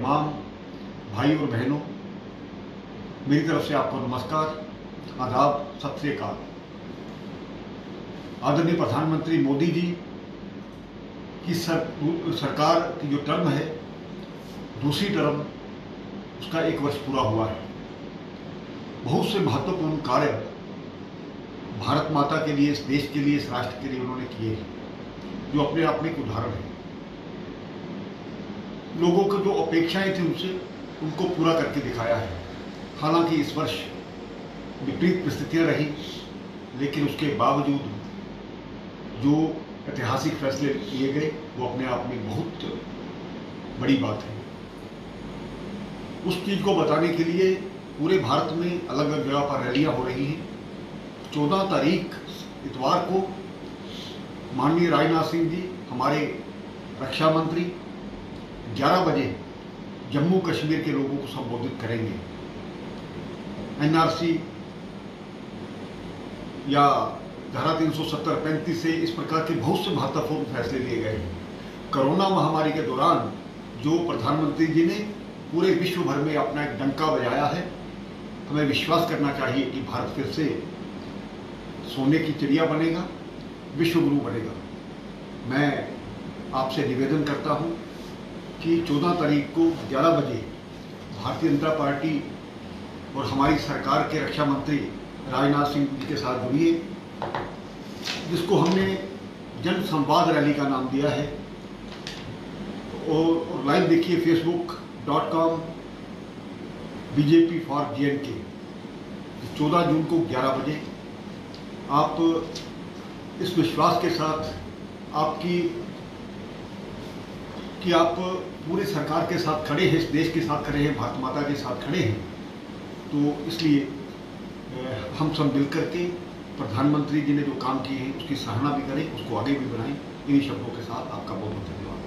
तमाम भाई और बहनों मेरी तरफ़ से आपको नमस्कार आदाब सत श्रीकाल आदरणीय प्रधानमंत्री मोदी जी की सर, सरकार की जो टर्म है दूसरी टर्म उसका एक वर्ष पूरा हुआ है। बहुत से महत्वपूर्ण कार्य भारत माता के लिए इस देश के लिए इस राष्ट्र के लिए उन्होंने किए हैं जो अपने आप में एक उदाहरण है। लोगों की जो अपेक्षाएँ थी उनसे, उनको पूरा करके दिखाया है। हालाँकि इस वर्ष विपरीत परिस्थितियाँ रही, लेकिन उसके बावजूद जो ऐतिहासिक फैसले लिए गए, वो अपने आप में बहुत बड़ी बात है। उस चीज़ को बताने के लिए पूरे भारत में अलग अलग जगह पर रैलियाँ हो रही हैं। चौदह तारीख, इतवार को माननीय राजनाथ सिंह जी, हमारे रक्षा मंत्री 11 बजे जम्मू कश्मीर के लोगों को संबोधित करेंगे। एनआरसी या धारा 370 पैंतीस से इस प्रकार के बहुत से महत्वपूर्ण फैसले लिए गए हैं। कोरोना महामारी के दौरान जो प्रधानमंत्री जी ने पूरे विश्व भर में अपना एक डंका बजाया है, हमें विश्वास करना चाहिए कि भारत फिर से सोने की चिड़िया बनेगा, विश्व गुरु बनेगा। मैं आपसे निवेदन करता हूँ कि 14 तारीख को 11 बजे भारतीय जनता पार्टी और हमारी सरकार के रक्षा मंत्री राजनाथ सिंह जी के साथ जुड़िए जिसको हमने जन संवाद रैली का नाम दिया है। और लाइव देखिए Facebook dot com BJP for J K चौदह जून को 11 बजे आप इस विश्वास के साथ आपकी कि आप पूरे सरकार के साथ खड़े हैं, इस देश के साथ खड़े हैं, भारत माता के साथ खड़े हैं तो इसलिए हम सब मिल करके प्रधानमंत्री जी ने जो काम किए हैं, उसकी सराहना भी करें, उसको आगे भी बढ़ाएँ, इन्हीं शब्दों के साथ आपका बहुत बहुत धन्यवाद।